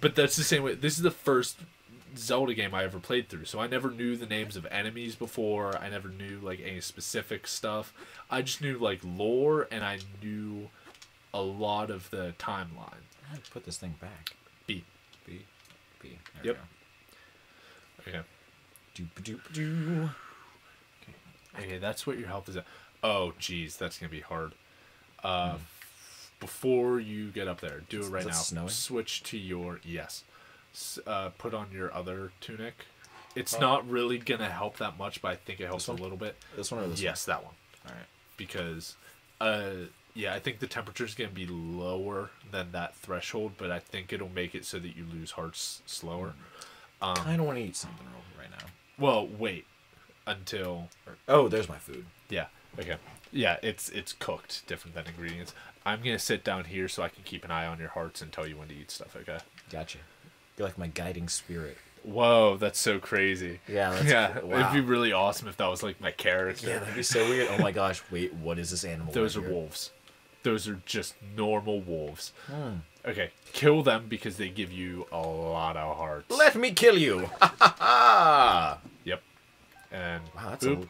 But that's the same way. This is the first Zelda game I ever played through, so I never knew the names of enemies before. I never knew like any specific stuff. I just knew like lore, and I knew a lot of the timeline. How do put this thing back? B. B. B. There Yep. Okay. Doop doop doo. Okay, that's what your health is at. Oh, geez, that's gonna be hard. Uh, f- before you get up there, do it right Is it now. snowing? Switch to your yes. Uh, put on your other tunic. It's Oh. not really gonna help that much, but I think it helps a little bit. This one or this yes, that one. one? All right. Because, uh, yeah, I think the temperature's gonna be lower than that threshold, but I think it'll make it so that you lose hearts slower. Um, I don't want to eat something right now. well, wait until Or- Oh, there's my food. Yeah. Okay. Yeah, it's it's cooked different than ingredients. I'm gonna sit down here so I can keep an eye on your hearts and tell you when to eat stuff. Okay. Gotcha. You're like my guiding spirit. Whoa, that's so crazy. Yeah, that's yeah. cool. It'd be really awesome if that was like my character. Yeah, that'd be so weird. Oh my gosh! Wait, what is this animal? Those are here? wolves. Those are just normal wolves. Hmm. Okay, kill them because they give you a lot of hearts. Let me kill you! Yep. And Wow, that's boop, a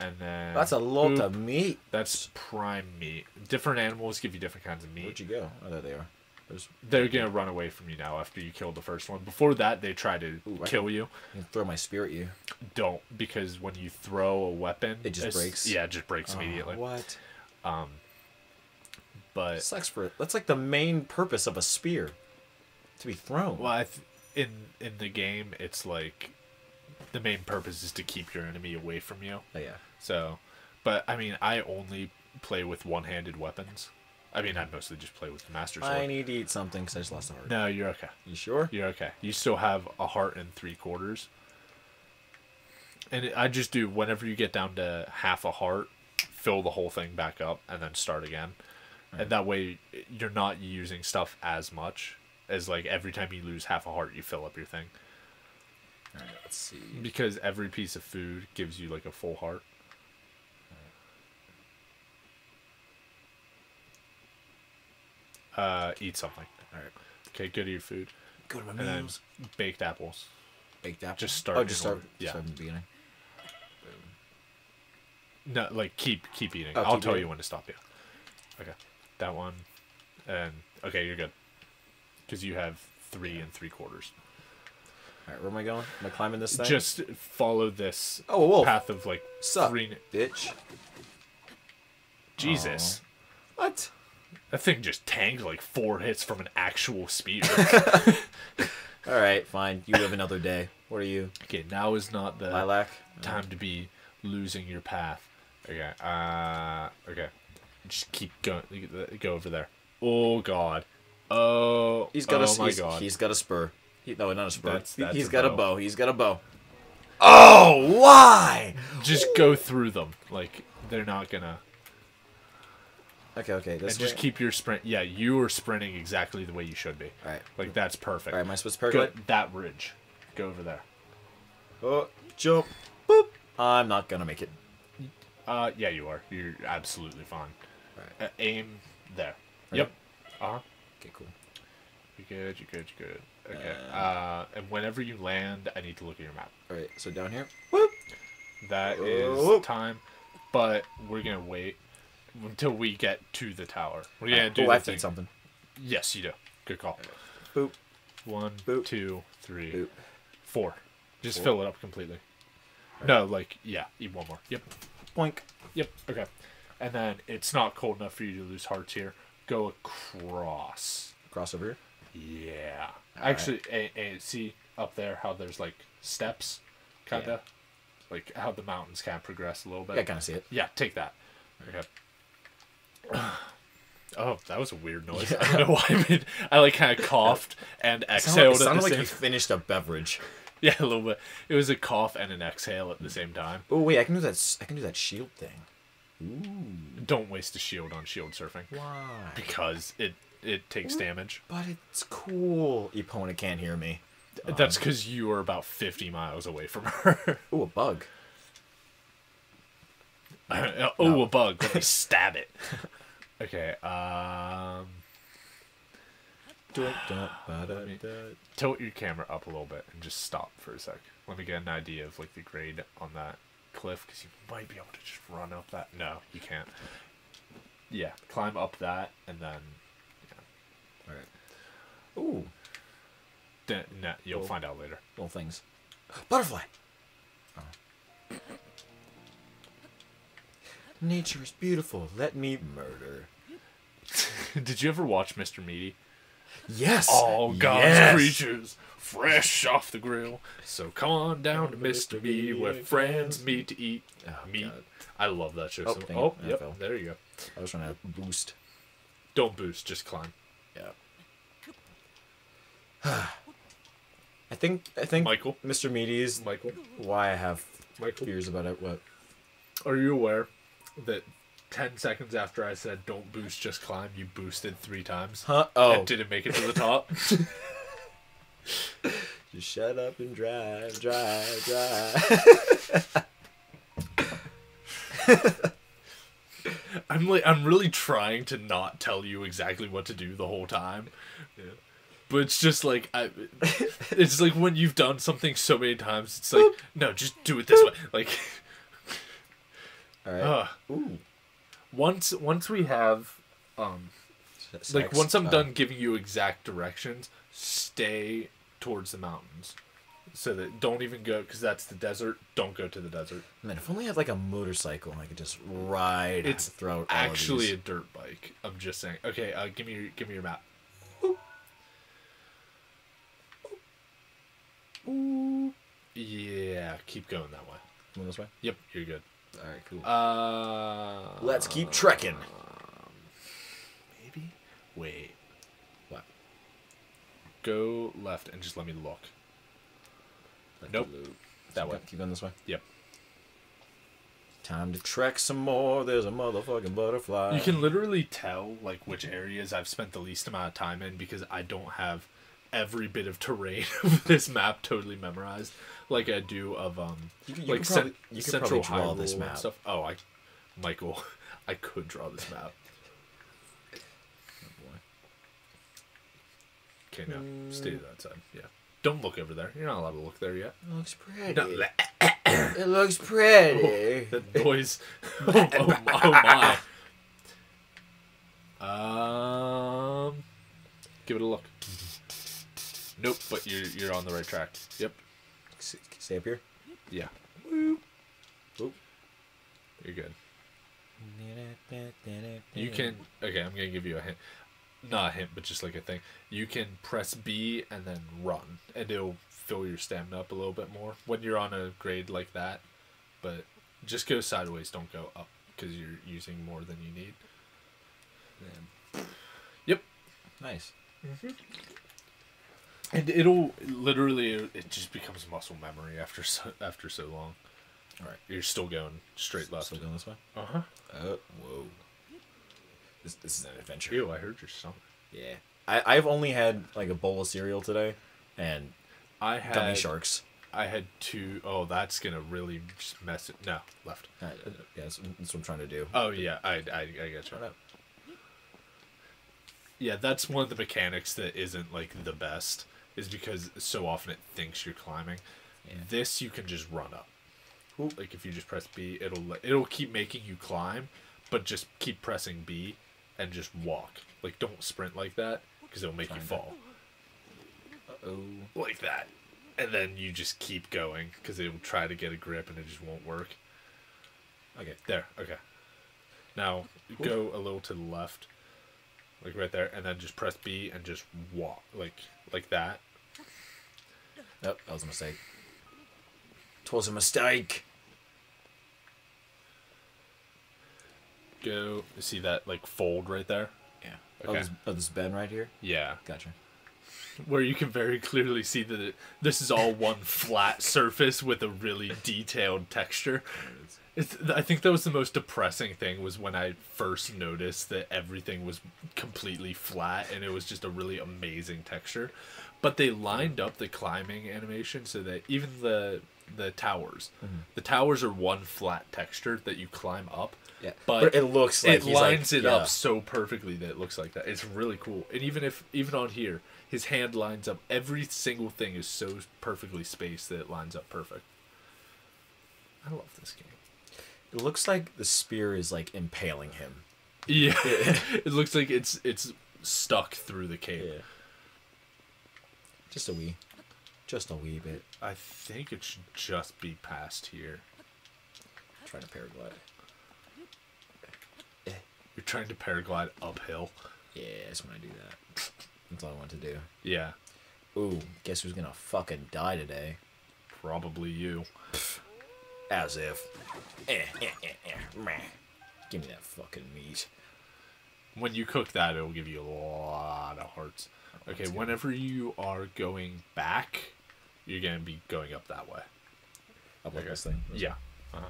and then that's a lot boop. of meat. That's prime meat. Different animals give you different kinds of meat. Where'd you go? Oh, there they are. There's, They're gonna run away from you now after you killed the first one. Before that, they try to Ooh, I kill you. I throw my spear at you. Don't because when you throw a weapon, It just breaks? Yeah, it just breaks oh, immediately. Oh, what? Um, but Sucks for That's like the main purpose of a spear, to be thrown. well, I th- in in the game, it's like the main purpose is to keep your enemy away from you. Oh yeah. So, but I mean, I only play with one-handed weapons. I mean, I mostly just play with the master sword. I need to eat something because I just lost a heart. No, you're okay. You sure? You're okay. You still have a heart and three quarters. And it, I just do whenever you get down to half a heart, fill the whole thing back up and then start again. And that way you're not using stuff as much as like every time you lose half a heart you fill up your thing All right. Let's see. because every piece of food gives you like a full heart. Uh, eat something. All right. Okay, go to your food. Go to my And then meals. baked apples. Baked apples. just start Oh, just start. Yeah. Start in the beginning. No, like keep keep eating. Oh, I'll keep tell eating. you when to stop. Yeah. Okay, that one, and okay, you're good. Because you have three and three quarters. All right. Where am I going? Am I climbing this thing? Just follow this Oh, a wolf. path of like Sup, three. bitch. Jesus, What? That thing just tanked like four hits from an actual spear. All right. Fine. You live another day. What are you? okay, now is not the Lilac. time to be losing your path. Okay. Uh. Okay. Just keep going. Go over there. Oh God. Oh. He's got oh a. my he's, God. he's got a spur. He, no, not a spur. That's- He- that's he's a got a bow. bow. He's got a bow. Oh, why? just go through them. Like they're not gonna. Okay, okay. This and just keep your sprint. Yeah, you are sprinting exactly the way you should be. All right. Like that's perfect. All right. Am I supposed to Go that ridge. Go over there. Oh, jump. Boop. I'm not gonna make it. Uh, yeah, you are. You're absolutely fine. All right. Uh, aim there. Right. Yep. Uh huh. Okay, cool. You're good. You're good. You're good. Okay. Uh, and whenever you land, I need to look at your map. All right. So down here. Whoop. That is time, but we're gonna wait until we get to the tower. We're gonna do oh, the I have to thing. eat something. Yes, you do. Good call. Boop. One, Boop. two, three, Boop. four. Just Four. fill it up completely. No, like yeah, eat one more. Yep, Boink. yep. Okay, and then it's not cold enough for you to lose hearts here. Go across. Across over here. Yeah. Alright. Actually, a, a, see up there how there's like steps, kinda, Yeah. like how the mountains kind of progress a little bit. Yeah, I kind of see it. Yeah, take that. Okay. Oh, that was a weird noise. Yeah. I don't know why I made. I like kind of coughed and It sounded, exhaled it sounded at the like same. you finished a beverage. Yeah, a little bit. It was a cough and an exhale at the same time. Oh wait, I can do that. I can do that shield thing. Ooh. Don't waste a shield on shield surfing Why? because it it takes damage. But it's cool. Your opponent can't hear me. That's um. because you are about fifty miles away from her. Ooh, a bug. oh, a bug! Let me stab it. Okay. Um. Dun, dun, ba, da, me- Tilt your camera up a little bit and just stop for a sec. Let me get an idea of like the grade on that cliff because you might be able to just run up that. No, you can't. Yeah, climb up that and then. All right. Ooh, then no, you'll find out later. little things. Butterfly. Oh. Nature is beautiful. Let me murder. Did you ever watch Mr. Meaty? Yes. All God's Yes. creatures, fresh off the grill. So come on down to Mr. Meaty, where friends meet to eat Oh, meat. God. I love that show. Oh, so- oh yep, fell. there you go. I was trying to boost. Don't boost, just climb. Yeah. I think I think Michael? Mr. Meaty is Michael, why I have Michael, fears about it. What? are you aware that ten seconds after I said don't boost, just climb, you boosted three times Huh? Oh, and didn't make it to the top? just shut up and drive, drive, drive. I'm like I'm really trying to not tell you exactly what to do the whole time. Yeah. But it's just like I it's like when you've done something so many times it's like no, just do it this way. Like All right. uh, Ooh. once once we have um Sex, like once I'm uh, done giving you exact directions, stay towards the mountains. So that don't even go cuz that's the desert. Don't go to the desert. Man, if only I had like a motorcycle and I could just ride It's throughout all of Actually a dirt bike. I'm just saying. Okay, uh, give me your give me your map. Yeah, keep going that way. Going this way. Yep, you're good. All right, cool. Uh, Let's keep trekking. maybe. Wait. What? Go left and just let me look. Like nope. loop. That Keep way. Keep going this way. Yep. Time to trek some more. There's a motherfucking butterfly. You can literally tell like which areas I've spent the least amount of time in because I don't have every bit of terrain of this map totally memorized like I do of um You you like can probably- cen- you can central probably draw this map. stuff. Oh, I, Michael, I could draw this map. Oh, boy. Okay, now stay to that side. Yeah, don't look over there. You're not allowed to look there yet. It looks pretty. No, it looks pretty. that noise. oh, oh, oh my. Um, give it a look. Nope, but you're you're on the right track. Yep. S- Stay up here. Yeah. Oop. You're good. You can. Okay, I'm gonna give you a hint. Not a hint, but just like a thing. You can press B and then run, and it'll fill your stamina up a little bit more when you're on a grade like that. But just go sideways. Don't go up because you're using more than you need. Yep. Nice. Mm-hmm. And it'll literally it just becomes muscle memory after so, after so long. All right. You're still going straight left. Still going this way. Uh huh. Oh, whoa. This, this is an adventure. Ew! I heard your stomach. Yeah. I, I've only had like a bowl of cereal today and I had gummy sharks. I had two oh that's gonna really mess it. No, left. Yeah, that's, that's what I'm trying to do. Oh yeah, I I, I get you. Yeah, that's one of the mechanics that isn't like the best. Is because so often it thinks you're climbing. Yeah. This you can just run up. Like if you just press B, it'll it'll keep making you climb, but just keep pressing B and just walk. Like don't sprint like that because it'll make you fall Uh-oh. like that, and then you just keep going because it will try to get a grip and it just won't work. Okay. There, okay. Now go a little to the left, like right there, and then just press B and just walk like like that. Nope, that was a mistake. Twas a mistake. Go see that like fold right there. Yeah. Oh, Okay. this, oh, this Ben right here? Yeah, Gotcha. where you can very clearly see that it, this is all one flat surface with a really detailed texture. It's, I think that was the most depressing thing was when I first noticed that everything was completely flat and it was just a really amazing texture. But they lined up the climbing animation so that even the the towers, mm-hmm. the towers are one flat texture that you climb up. Yeah, but, but it looks like it he's, like- lines it yeah. up so perfectly that it looks like that. It's really cool. And even if even on here, his hand lines up. Every single thing is so perfectly spaced that it lines up perfect. I love this game. It looks like the spear is like impaling him. Yeah, it looks like it's it's stuck through the cave. Yeah. Just a wee. Just a wee bit. I think it should just be past here. trying to paraglide. Eh. You're trying to paraglide uphill. Yeah, that's when I do that. That's all I want to do. Yeah, Ooh, guess who's gonna fucking die today? probably you. As if. Eh, eh, eh, eh. Give me that fucking meat. When you cook that, it'll give you a lot of hearts. Okay, that's good. whenever you are going back, you're gonna be going up that way. Up like Okay. this thing. Yeah. Uh-huh.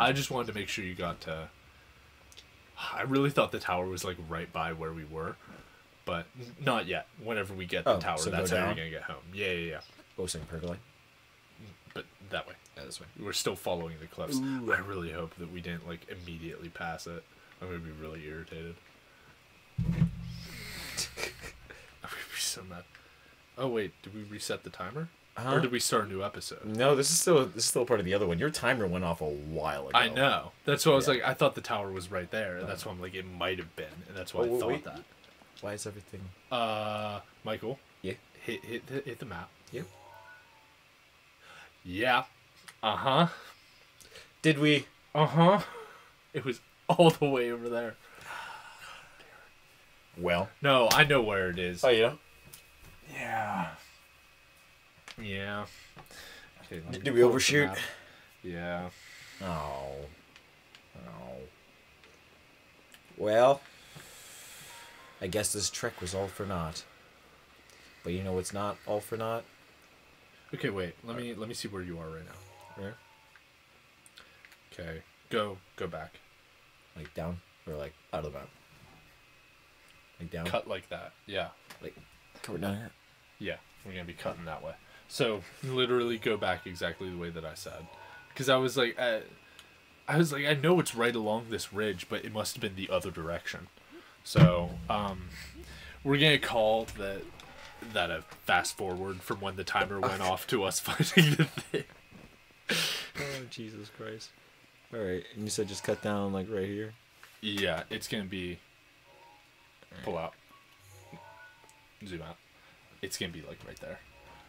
I just wanted to make sure you got to. I really thought the tower was like right by where we were, but not yet. Whenever we get the Oh, tower, so go that's how you're gonna get home. Yeah, yeah, yeah. Oh, saying percolate. But that way, Yeah, this way. we're still following the cliffs. Ooh. I really hope that we didn't like immediately pass it. I'm gonna be really irritated. I'm gonna be so mad. Oh wait, did we reset the timer, Huh? or did we start a new episode? No, this is still this is still part of the other one. Your timer went off a while ago. I know. That's why I was Yeah. like, I thought the tower was right there, and that's why I'm like, it might have been, and that's why Oh, I wait, thought wait. that. Why is everything? Uh, Michael, Yeah. hit hit the, hit the map. Yeah. Yeah. Uh huh. Did we? Uh huh. It was all the way over there. Well. No, I know where it is. Oh, yeah. Yeah. Yeah. Okay, me Did we pull up the overshoot? Yeah. Oh. Oh. Well. I guess this trick was all for naught. But you know what's not all for naught? Okay, wait. Let me let me see where you are right now. Where? Okay. Go go back. Like down or like out of the map? Like down. Cut like that. Yeah. Like cover down here. Yeah, we're gonna be cutting that way. So literally go back exactly the way that I said, because I was like, uh, I was like, I know it's right along this ridge, but it must have been the other direction. So um, we're gonna call that that a fast forward from when the timer went off to us finding the thing. Jesus Christ! All right, and you said just cut down like right here. Yeah, it's gonna be. Pull out. Zoom out. It's gonna be like right there.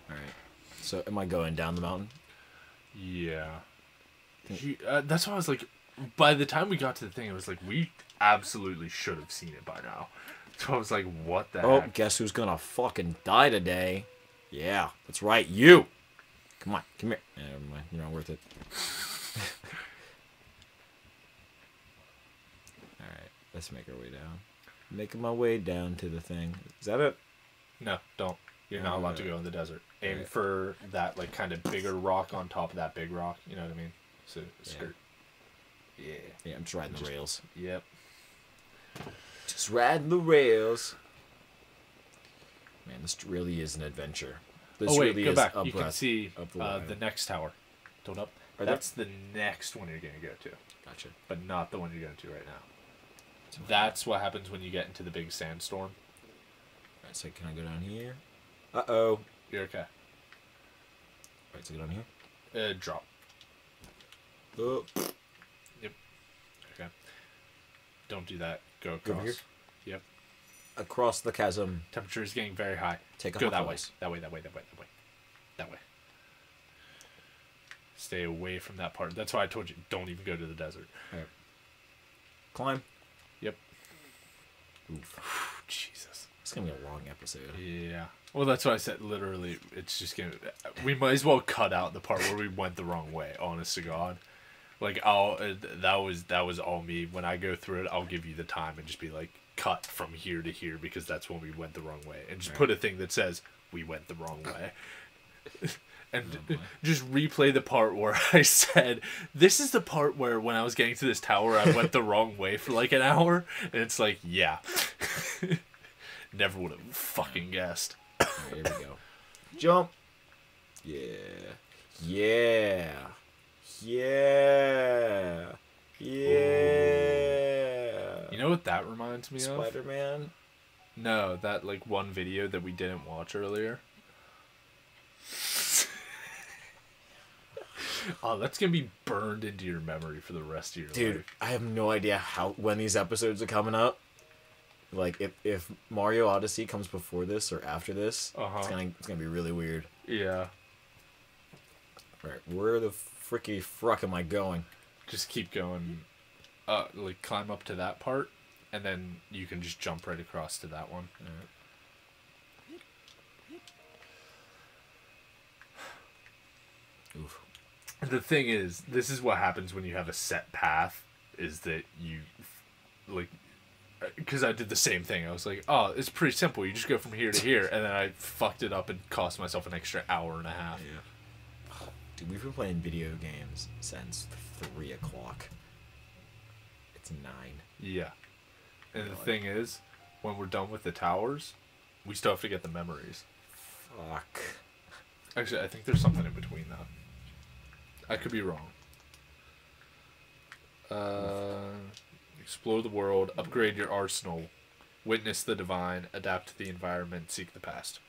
All right. So am I going down the mountain? Yeah. You- uh, that's why I was like, by the time we got to the thing, I was like, we absolutely should have seen it by now. So I was like, what the Oh, heck? guess who's gonna fucking die today? Yeah, that's right, you. Come on, come here. Yeah, never mind. You're not worth it. All right, let's make our way down. Making my way down to the thing. Is that it? No, don't. You're not allowed to go in the desert. Aim Alright. for that like kind of bigger rock on top of that big rock. You know what I mean? So skirt. Yeah. Yeah, I'm just riding the rails. Yep. Just riding the rails. Man, this really is an adventure. This oh wait, really go back. You can see the uh, the next tower. Don't up. There? That's the next one you're gonna go to, Gotcha. but not the one you're going to right now. That's what happens when you get into the big sandstorm. Alright, so can I go down here? Uh oh. You're okay. Alright, so go down here. Uh, drop. Oh. Yep. Okay. Don't do that. Go Go across. over here? Yep. Across the chasm. Temperature is getting very high. Take a Go that way. That way. That way. That way. That way. That way. Stay away from that part. That's why I told you don't even go to the desert. Alright. Climb. Yep. Oof. Jesus. It's gonna be a long episode. Yeah. Well, that's what I said. Literally, it's just gonna. We might as well cut out the part where we went the wrong way. Honest to God, like I'll. Uh, that was that was all me. When I go through it, I'll give you the time and just be like, cut from here to here because that's when we went the wrong way, and just Right. put a thing that says we went the wrong way. And Oh, just replay the part where I said, "This is the part where when I was getting to this tower, I went the wrong way for like an hour." And it's like, yeah, never would have fucking guessed. Alright, here we go. Jump. Yeah. Yeah. Yeah. Yeah. You know what that reminds me of? Spider Man. No, that like one video that we didn't watch earlier. oh, that's gonna be burned into your memory for the rest of your Dude, life. Dude, I have no idea how when these episodes are coming up. Like if if Mario Odyssey comes before this or after this, Uh-huh. it's gonna it's gonna be really weird. Yeah, Alright, where the fricky fruck am I going? just keep going. Uh, like climb up to that part, and then you can just jump right across to that one. Oof. The thing is, this is what happens when you have a set path. Is that you, like, because I did the same thing. I was like, oh, it's pretty simple. You just go from here to here, and then I fucked it up and cost myself an extra hour and a half. Yeah. Dude, we've been playing video games since three o'clock. It's nine. Yeah. And the thing is, when we're done with the towers, we still have to get the memories. Fuck. Actually, I think there's something in between that. I could be wrong. Uh, explore the world, upgrade your arsenal, witness the divine, adapt to the environment, seek the past.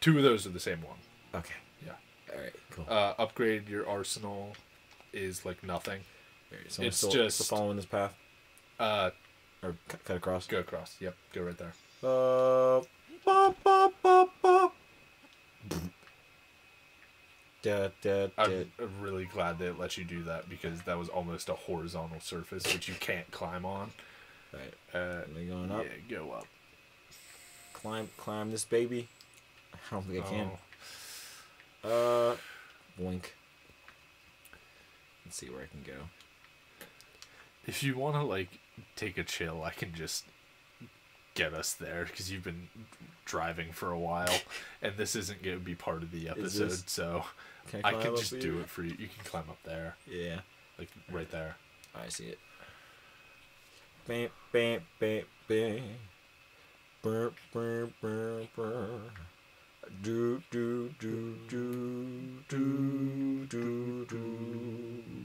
Two of those are the same one. Okay. Yeah. Alright, cool. Uh, upgrade your arsenal is like nothing. So it's still, just- still following this path? Uh, Or cut, cut across? go across. Yep, go right there. Uh, bop, bop, bop, bop. Da, da, da. I'm really glad that it lets you do that because that was almost a horizontal surface which you can't climb on. Right. Uh, Am I going up? yeah, go up. Climb, climb this baby. I don't think I can. Oh. Uh, blink. Let's see where I can go. If you want to like take a chill, I can just get us there because you've been driving for a while, and this isn't going to be part of the episode. this- So Can I climb can just do it for you. You can climb up there, Yeah. like right there. I see it. Bam, bam, bam, bam. Burr, burr, burr, burr. Do, do, do, do, do, do, do.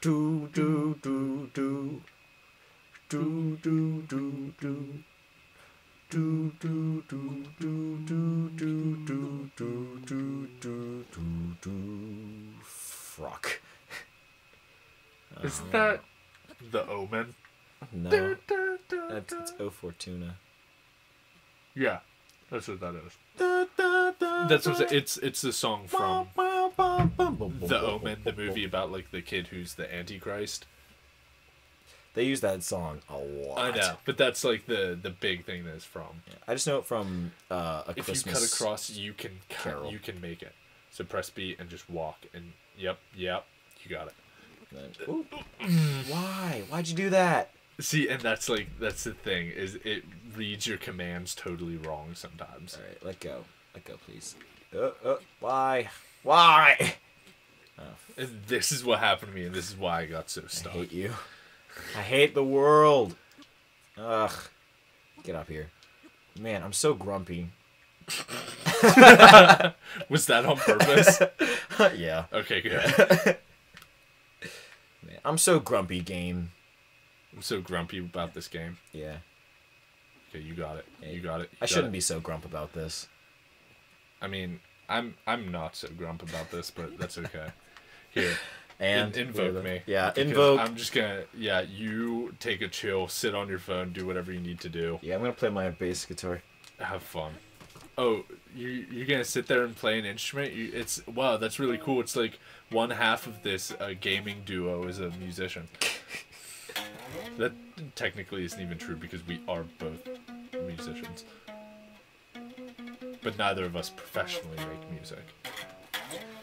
Do, do, do, do. Do, do, do, do. Do, do, do, do, do, do, do, do, do, do, do, do. Fuck. Is Oh. that the Omen? No, that's it's O Fortuna. Yeah, that's what that is. That's what I'm saying. It's it's the song from The Omen, the movie about like the kid who's the Antichrist. They use that song a lot. I know, but that's like the the big thing that it's from. Yeah, I just know it from uh, a If Christmas. you cut across, you can cut, you can make it. So press B and just walk, and yep, yep, you got it. Then- Why? Why'd you do that? See, and that's like that's the thing is it reads your commands totally wrong sometimes. All right, let go. Let go, please. Uh, uh, why? Why? Oh, And this is what happened to me, and this is why I got so stuck. I hate you. I hate the world. Ugh. Get up here. Man, I'm so grumpy. Was that on purpose? yeah. okay, good. Man, I'm so grumpy, game. I'm so grumpy about this game. Yeah. Okay, you got it. You got it. You I got shouldn't it. be so grump about this. I mean, I'm I'm not so grump about this, but that's okay. Here, And in- invoke the- me. Yeah, because invoke. I'm just gonna. Yeah, you take a chill, sit on your phone, do whatever you need to do, Yeah, I'm gonna play my bass guitar. have fun. Oh, you you're gonna sit there and play an instrument? You, it's wow, that's really cool. It's like one half of this uh, gaming duo is a musician. That technically isn't even true because we are both musicians. But neither of us professionally make music.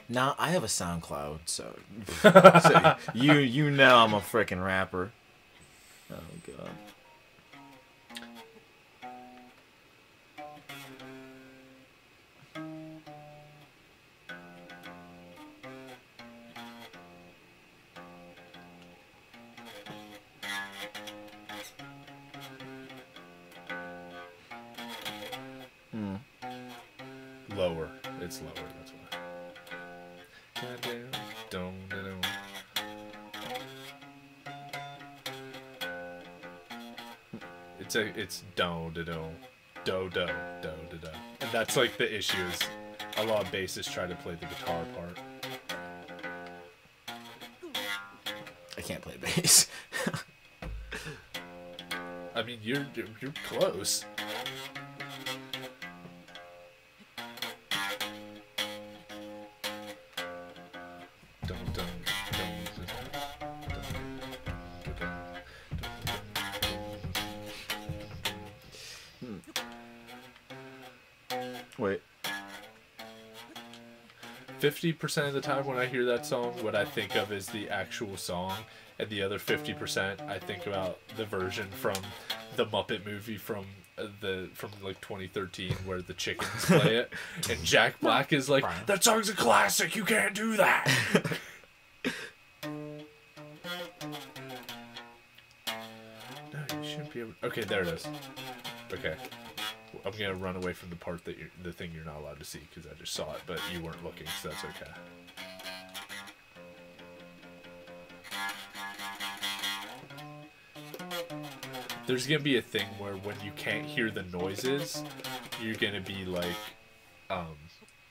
Nah, I have a SoundCloud, so, so you you know I'm a freaking rapper. Oh god. Do do do do do do and that's like the issue is a lot of bassists try to play the guitar part. I can't play bass. I mean, you're you're, you're close. 50% of the time when I hear that song, what I think of is the actual song, and the other 50% I think about the version from the Muppet movie from uh, the from like 2013 where the chickens play it. And Jack Black is like that song's a classic. You can't do that. No you shouldn't be able okay there it is. Okay. I'm gonna run away from the part that you're the thing you're not allowed to see because I just saw it, but you weren't looking, so that's okay. There's gonna be a thing where when you can't hear the noises, you're gonna be like, um,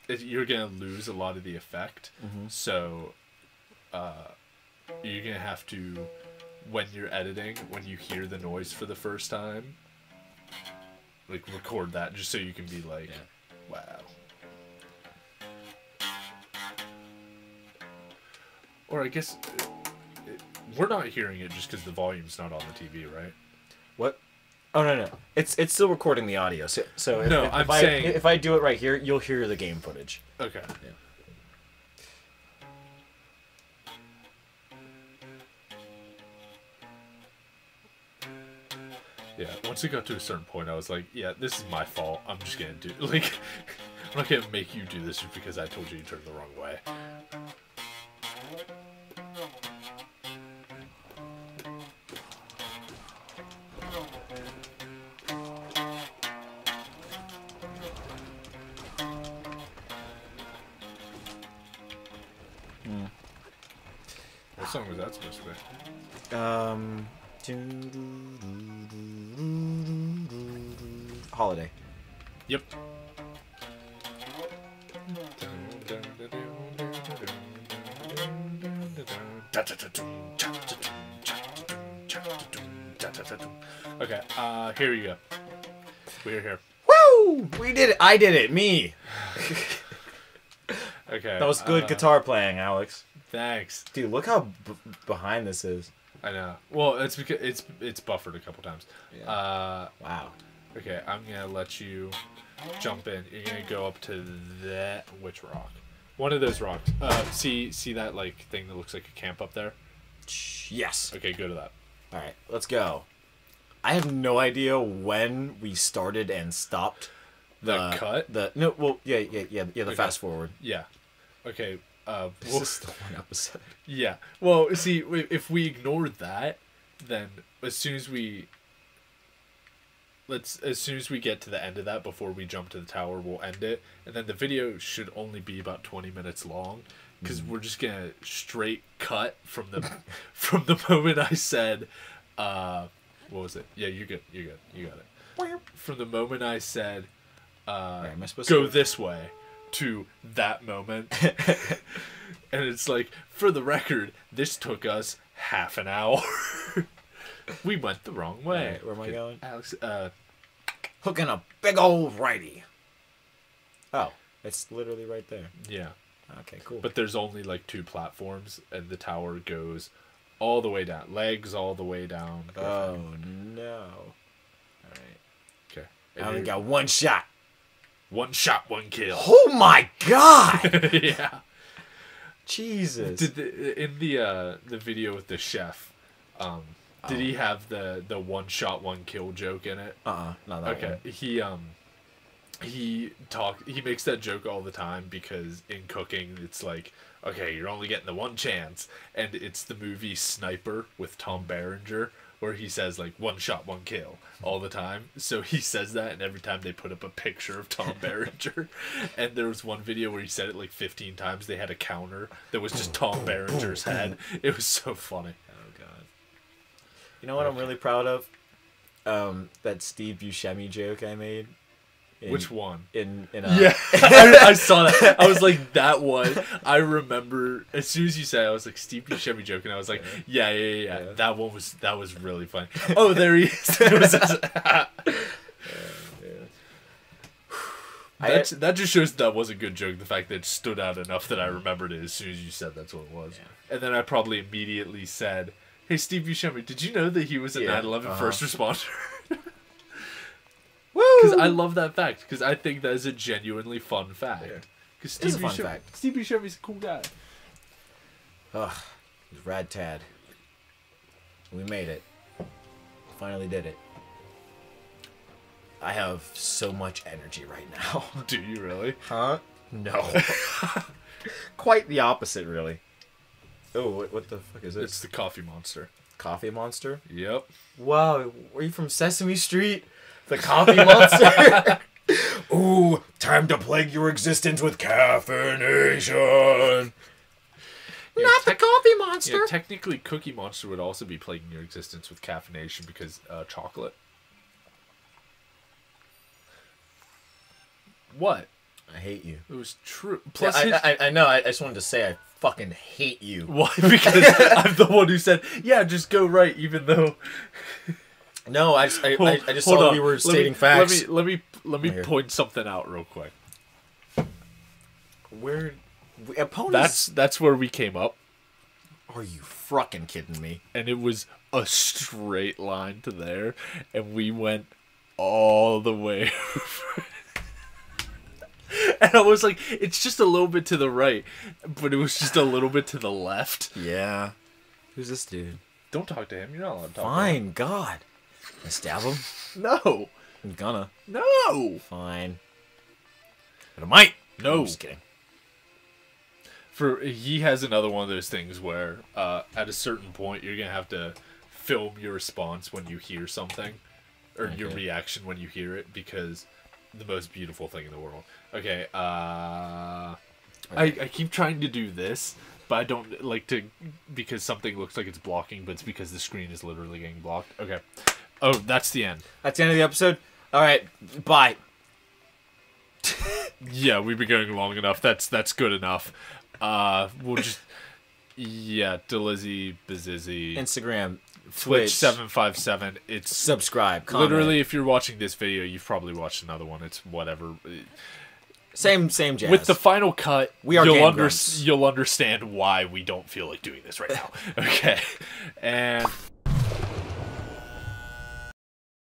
you're gonna lose a lot of the effect. So, uh, you're gonna have to, when you're editing, when you hear the noise for the first time, like record that just so you can be like, wow. Or I guess uh, it, we're not hearing it just because the volume's not on the TV, right? What? Oh no no, it's it's still recording the audio. So so if, No, if, I'm if I, saying- if I do it right here, you'll hear the game footage. Okay. Yeah. Yeah. Once it got to a certain point, I was like, yeah, this is my fault. I'm just gonna do like, I'm not gonna make you do this just because I told you you turned the wrong way. We're here. Woo! We did it. I did it. Me. Okay. That was good uh, guitar playing, Alex. Thanks. Dude, look how b- behind this is. I know. Well, it's because it's it's buffered a couple times. Yeah. Uh, Wow. okay, I'm gonna let you jump in. You're gonna go up to that which rock? One of those rocks. Uh, see see that like thing that looks like a camp up there? Yes. Okay, go to that. All right, let's go. I have no idea when we started and stopped The cut? The no, well, yeah, yeah, yeah, yeah. The Okay. fast forward. Yeah. Okay. Uh, This well, is still one episode. yeah. Well, see, if we ignored that, then as soon as we let's as soon as we get to the end of that before we jump to the tower, we'll end it, and then the video should only be about twenty minutes long because we're just gonna straight cut from the from the moment I said, uh, what was it? Yeah, you're good. You're good. You got it. From the moment I said, uh, Right, am I supposed go to- this way to that moment. and it's like, for the record, this took us half an hour. we went the wrong way. Alright, where am I going? Alex, uh, Hooking a big old righty. Oh, it's literally right there. yeah. Okay, cool. But there's only like two platforms, and the tower goes all the way down, legs all the way down. oh no. All right. okay. I only got one shot. one shot, one kill. Oh my god! yeah. Jesus. Did the, in the uh, the video with the chef, um, did he have the the one shot, one kill joke in it? uh uh not that Okay, one. he um he talk he makes that joke all the time because in cooking it's like okay you're only getting the one chance and it's the movie Sniper with Tom Berenger where he says like one shot, one kill all the time. So he says that, and every time they put up a picture of Tom Berenger, and there was one video where he said it like 15 times. They had a counter that was just Tom Berenger's head. It was so funny. Oh god. You know what I'm really proud of? Um, that Steve Buscemi joke I made. In, Which one? In in uh, Yeah, I, I saw that. I was like, that one. I remember as soon as you said, it, I was like, Steve Buscemi joke, and I was like, yeah, yeah, yeah, yeah. Yeah. That one was that was really funny. Oh, there he is. It was his- I- That's, that just shows that was a good joke. The fact that it stood out enough that I remembered it as soon as you said that's what it was. And then I probably immediately said, "Hey, Steve Buscemi, did you know that he was a Yeah, 9/11 uh-huh. first responder?" Woo! Because I love that fact. Because I think that is a genuinely fun fact. Yeah. Because It is Steve a fun Buscemi, fact. Steve Buscemi's a cool guy. Ugh, it was rad tad. We made it. Finally did it. I have so much energy right now. Do you really? Huh? No. Quite the opposite, really. Oh, what, what the fuck is this? It's the coffee monster. Coffee Monster? Yep. Wow, are you from Sesame Street? The Coffee Monster? Ooh, time to plague your existence with caffeination. Yeah, Not the Coffee Monster. Yeah, technically, Cookie Monster would also be plaguing your existence with caffeination because uh, chocolate. What? I hate you. It was true. Plus, Plus, his- I, I, I know. I, I just wanted to say I fucking hate you. why? Because I'm the one who said, "Yeah, just go right," even though. No, I just, I, I, I just Hold on. we were Let stating me, facts. Let me let me let me Right point something out real quick. Where opponents? That's that's where we came up, Are you fucking kidding me? and it was a straight line to there, and we went all the way. and I was like, it's just a little bit to the right, but it was just a little bit to the left. Yeah. Who's this dude? Don't talk to him. You're not allowed to talk. Fine, God. I stab him. No. I'm gonna. No. Fine. But I might. No. I'm just kidding. For he has another one of those things where uh, at a certain point you're gonna have to film your response when you hear something, or your reaction when you hear it because the most beautiful thing in the world. Okay. Uh, I I keep trying to do this. But I don't like to because something looks like it's blocking, but it's because the screen is literally getting blocked. Okay. Oh, that's the end. That's the end of the episode. All right. Bye. Yeah, we've been going long enough. That's that's good enough. Uh, we'll just yeah, Delizzy, Bizizzy, Instagram, Twitch seven five seven. It's subscribe, comment. literally if you're watching this video, you've probably watched another one. It's whatever. same same jazz. With the final cut, We are you'll under you'll understand why we don't feel like doing this right now. Okay, and